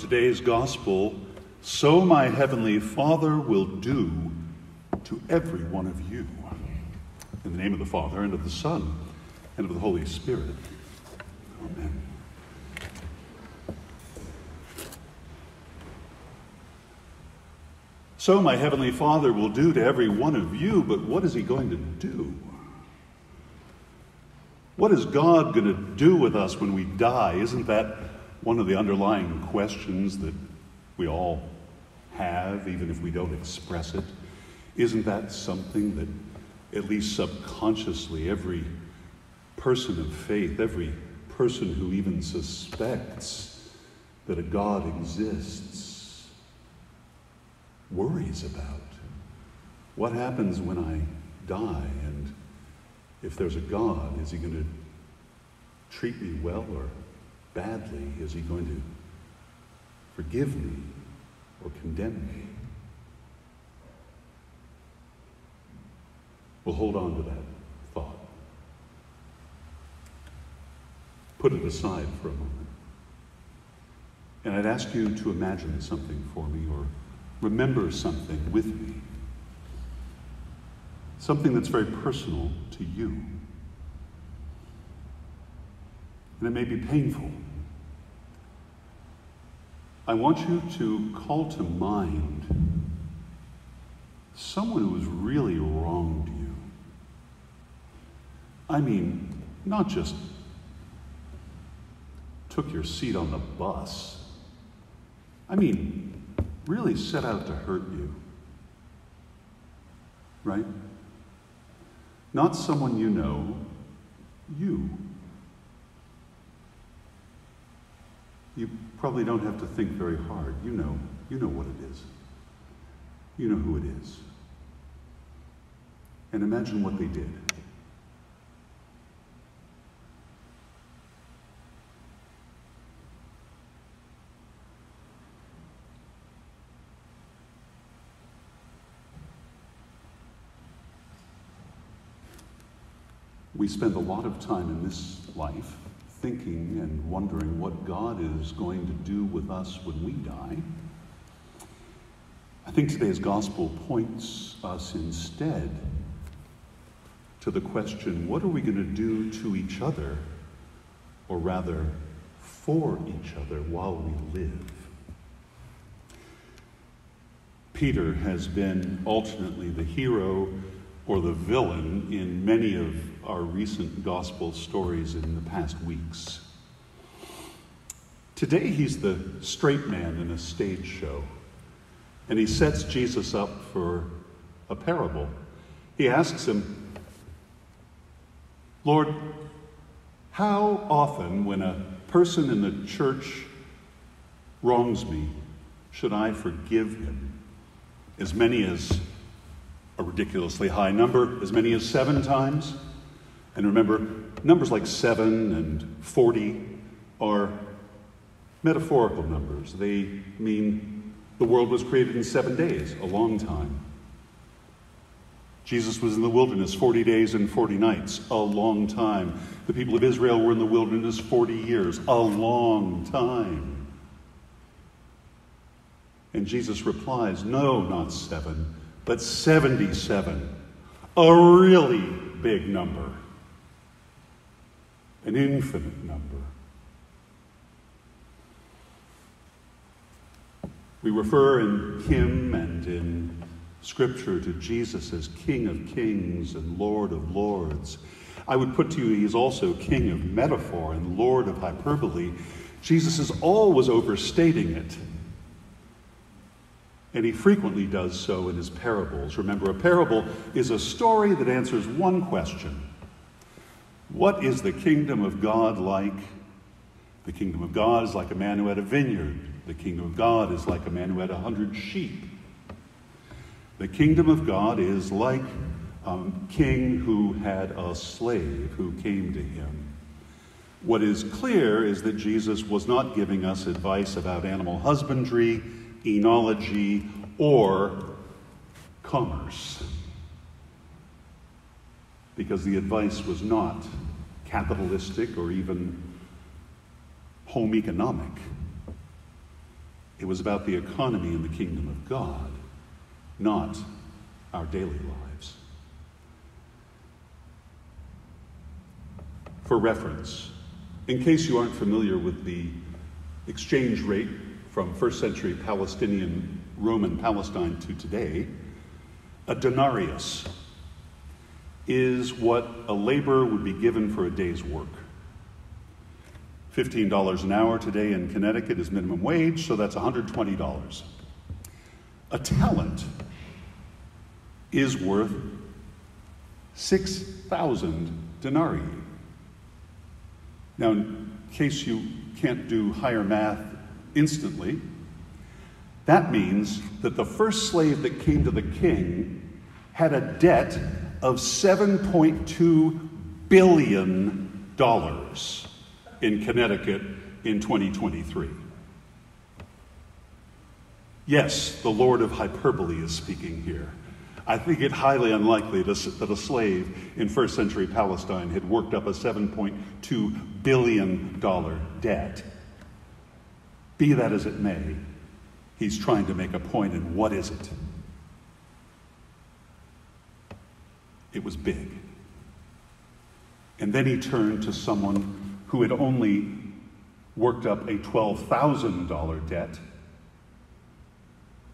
today's gospel, so my heavenly Father will do to every one of you. In the name of the Father, and of the Son, and of the Holy Spirit. Amen. So my heavenly Father will do to every one of you, but what is he going to do? What is God going to do with us when we die? Isn't that one of the underlying questions that we all have, even if we don't express it? Isn't that something that, at least subconsciously, every person of faith, every person who even suspects that a God exists, worries about? What happens when I die? And if there's a God, is he going to treat me well or badly? Is he going to forgive me or condemn me? We'll hold on to that thought. Put it aside for a moment. And I'd ask you to imagine something for me or remember something with me. Something that's very personal to you. And it may be painful. I want you to call to mind someone who has really wronged you. I mean, not just took your seat on the bus. I mean, really set out to hurt you. Right? Not someone you know, you. You probably don't have to think very hard. You know, you know what it is. You know who it is. And imagine what they did. We spend a lot of time in this life thinking and wondering what God is going to do with us when we die. I think today's gospel points us instead to the question what are we going to do to each other, or rather, for each other while we live? Peter has been alternately the hero or the villain in many of our recent gospel stories in the past weeks. Today, he's the straight man in a stage show, and he sets Jesus up for a parable. He asks him, Lord, how often, when a person in the church wrongs me, should I forgive him? As many as a ridiculously high number, as many as seven times? And remember, numbers like 7 and 40 are metaphorical numbers. They mean the world was created in seven days, a long time. Jesus was in the wilderness 40 days and 40 nights, a long time. The people of Israel were in the wilderness 40 years, a long time. And Jesus replies, No, not seven, but 77, a really big number an infinite number. We refer in hymn and in Scripture to Jesus as King of kings and Lord of lords. I would put to you, he is also King of metaphor and Lord of hyperbole. Jesus is always overstating it. And he frequently does so in his parables. Remember, a parable is a story that answers one question what is the kingdom of God like? The kingdom of God is like a man who had a vineyard. The kingdom of God is like a man who had a hundred sheep. The kingdom of God is like a king who had a slave who came to him. What is clear is that Jesus was not giving us advice about animal husbandry, enology, or commerce because the advice was not capitalistic or even home economic. It was about the economy in the kingdom of God, not our daily lives. For reference, in case you aren't familiar with the exchange rate from first century Palestinian Roman Palestine to today, a denarius is what a laborer would be given for a day's work. $15 an hour today in Connecticut is minimum wage, so that's $120. A talent is worth 6,000 denarii. Now, in case you can't do higher math instantly, that means that the first slave that came to the king had a debt of $7.2 billion in Connecticut in 2023. Yes, the Lord of hyperbole is speaking here. I think it highly unlikely that a slave in first century Palestine had worked up a $7.2 billion debt. Be that as it may, he's trying to make a point, and what is it? It was big. And then he turned to someone who had only worked up a $12,000 debt,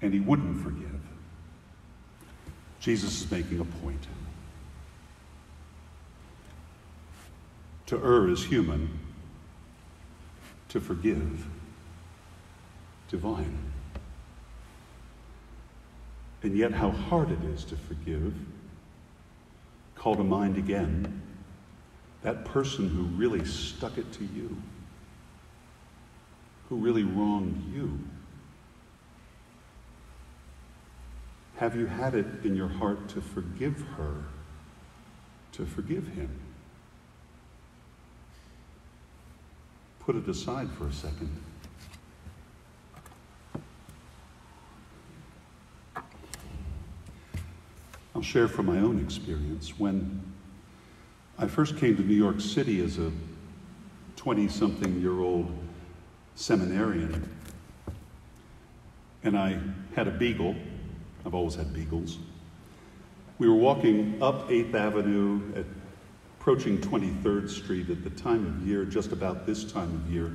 and he wouldn't forgive. Jesus is making a point. To err is human, to forgive, divine. And yet, how hard it is to forgive. Call to mind again that person who really stuck it to you, who really wronged you. Have you had it in your heart to forgive her, to forgive him? Put it aside for a second. I'll share from my own experience. When I first came to New York City as a 20 something year old seminarian, and I had a beagle I've always had beagles. We were walking up 8th Avenue, at, approaching 23rd Street at the time of year, just about this time of year,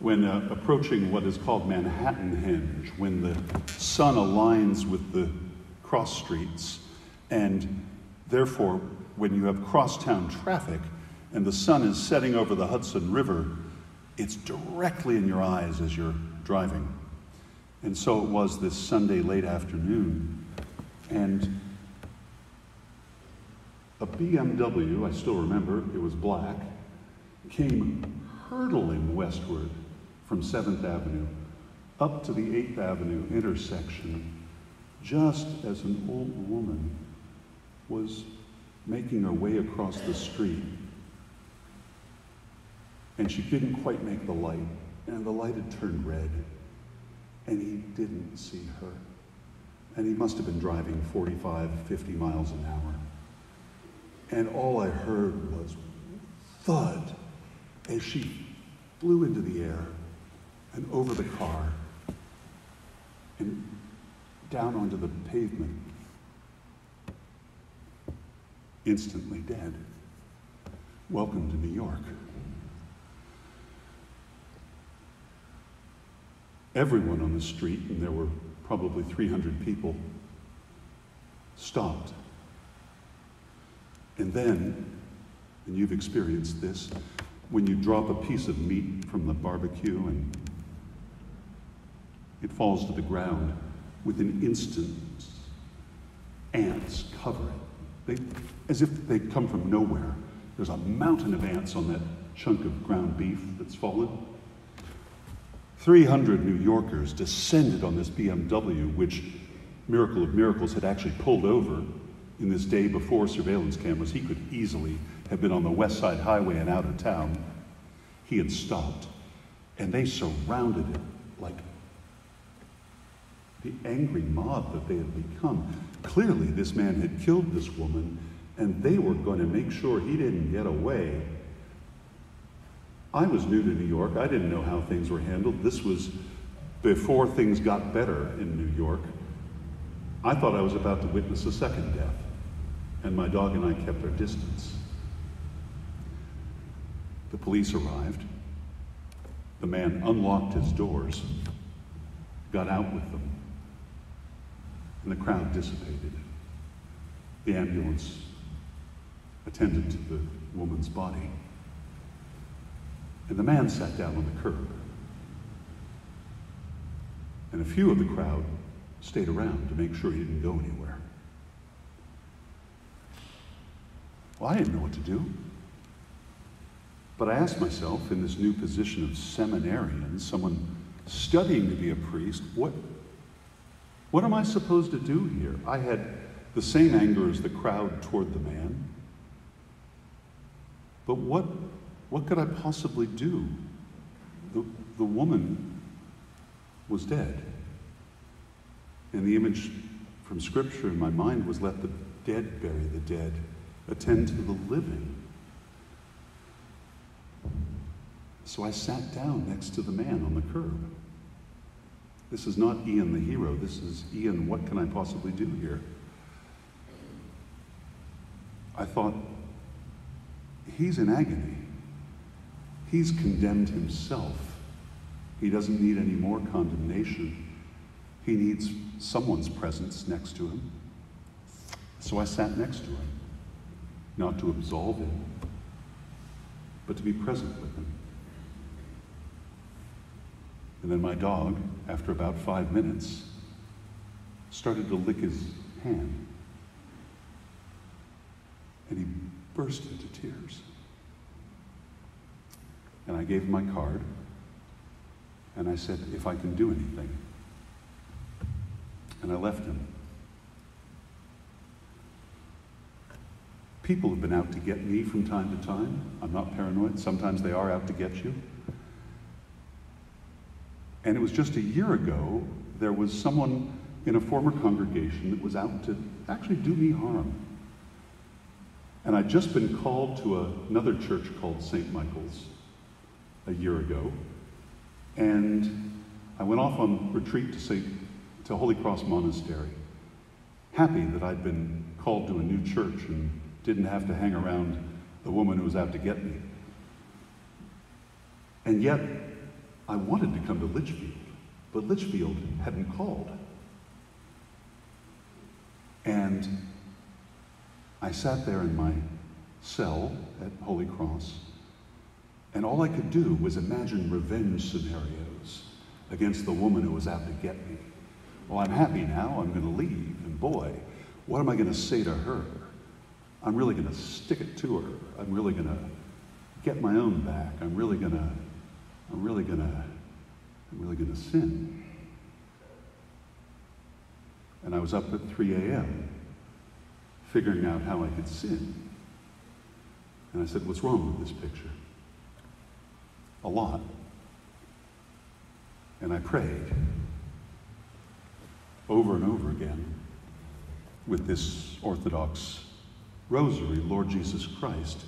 when uh, approaching what is called Manhattanhenge, when the sun aligns with the cross streets, and therefore, when you have crosstown traffic and the sun is setting over the Hudson River, it's directly in your eyes as you're driving. And so it was this Sunday late afternoon. And a BMW, I still remember, it was black, came hurtling westward from 7th Avenue up to the 8th Avenue intersection just as an old woman was making her way across the street. And she didn't quite make the light, and the light had turned red and he didn't see her. And he must have been driving 45, 50 miles an hour. And all I heard was thud as she flew into the air and over the car and down onto the pavement, instantly dead. Welcome to New York. everyone on the street, and there were probably 300 people, stopped. And then, and you've experienced this, when you drop a piece of meat from the barbecue and it falls to the ground, within instant ants cover it. They, as if they'd come from nowhere. There's a mountain of ants on that chunk of ground beef that's fallen. 300 New Yorkers descended on this BMW, which Miracle of Miracles had actually pulled over in this day before surveillance cameras. He could easily have been on the West Side Highway and out of town. He had stopped, and they surrounded it like the angry mob that they had become. Clearly, this man had killed this woman, and they were going to make sure he didn't get away I was new to New York. I didn't know how things were handled. This was before things got better in New York, I thought I was about to witness a second death, and my dog and I kept our distance. The police arrived. The man unlocked his doors, got out with them, and the crowd dissipated. The ambulance attended to the woman's body, and the man sat down on the curb. And a few of the crowd stayed around to make sure he didn't go anywhere. Well, I didn't know what to do. But I asked myself, in this new position of seminarian, someone studying to be a priest, what, what am I supposed to do here? I had the same anger as the crowd toward the man. But what, what could I possibly do? The, the woman was dead. And the image from Scripture in my mind was let the dead bury the dead, attend to the living. So I sat down next to the man on the curb. This is not Ian the hero. This is Ian, what can I possibly do here? I thought, he's in agony. He's condemned himself. He doesn't need any more condemnation. He needs someone's presence next to him. So I sat next to him, not to absolve him, but to be present with him. And then my dog, after about five minutes, started to lick his hand. And he burst into tears. And I gave him my card. And I said, if I can do anything. And I left him. People have been out to get me from time to time. I'm not paranoid. Sometimes they are out to get you. And it was just a year ago, there was someone in a former congregation that was out to actually do me harm. And I'd just been called to a, another church called St. Michael's a year ago. And I went off on retreat to, St., to Holy Cross Monastery, happy that I'd been called to a new church and didn't have to hang around the woman who was out to get me. And yet, I wanted to come to Litchfield, but Litchfield hadn't called. And I sat there in my cell at Holy Cross, and all I could do was imagine revenge scenarios against the woman who was out to get me. Well, I'm happy now, I'm going to leave, and boy, what am I going to say to her? I'm really going to stick it to her. I'm really going to get my own back. I'm really going to I'm really gonna, I'm really gonna sin. And I was up at 3 a.m. figuring out how I could sin. And I said, What's wrong with this picture? A lot. And I prayed over and over again with this Orthodox rosary Lord Jesus Christ,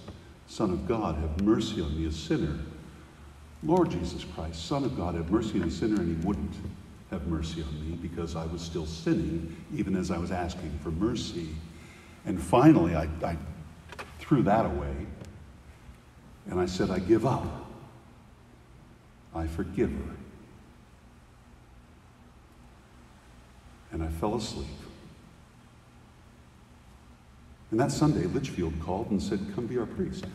Son of God, have mercy on me, a sinner. Lord Jesus Christ, Son of God, have mercy on a sinner, and he wouldn't have mercy on me because I was still sinning, even as I was asking for mercy. And finally, I, I threw that away, and I said, I give up. I forgive her. And I fell asleep. And that Sunday, Litchfield called and said, Come be our priest.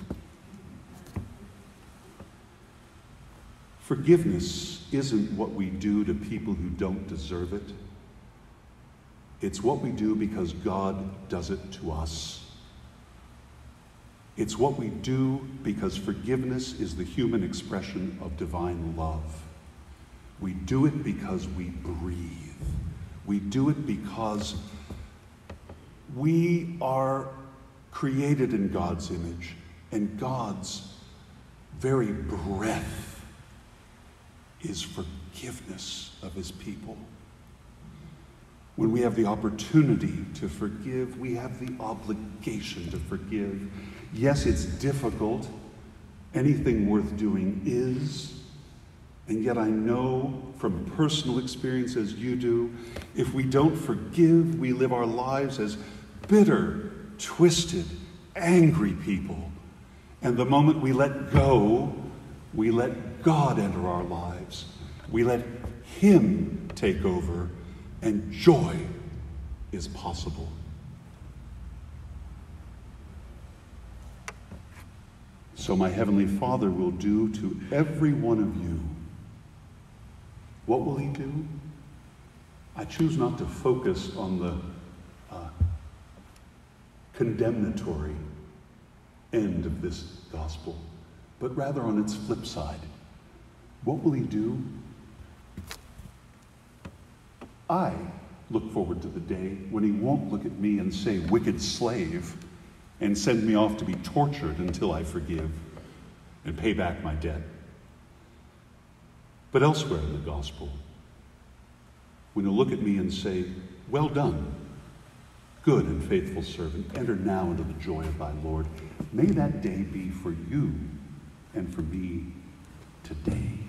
Forgiveness isn't what we do to people who don't deserve it. It's what we do because God does it to us. It's what we do because forgiveness is the human expression of divine love. We do it because we breathe. We do it because we are created in God's image, and God's very breath is forgiveness of his people. When we have the opportunity to forgive, we have the obligation to forgive. Yes, it's difficult. Anything worth doing is. And yet, I know from personal experience, as you do, if we don't forgive, we live our lives as bitter, twisted, angry people. And the moment we let go, we let God enter our lives. We let Him take over, and joy is possible. So, my Heavenly Father will do to every one of you what will he do? I choose not to focus on the uh, condemnatory end of this gospel, but rather on its flip side. What will he do? I look forward to the day when he won't look at me and say, wicked slave, and send me off to be tortured until I forgive and pay back my debt. But elsewhere in the gospel, when he'll look at me and say, Well done, good and faithful servant, enter now into the joy of thy Lord, may that day be for you and for me today.